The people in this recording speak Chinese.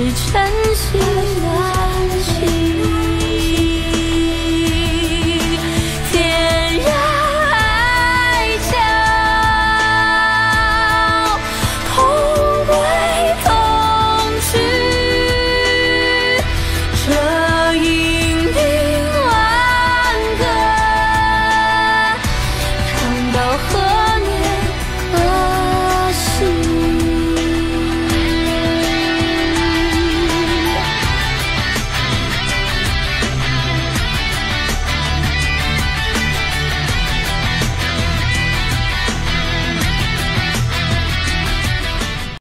是真心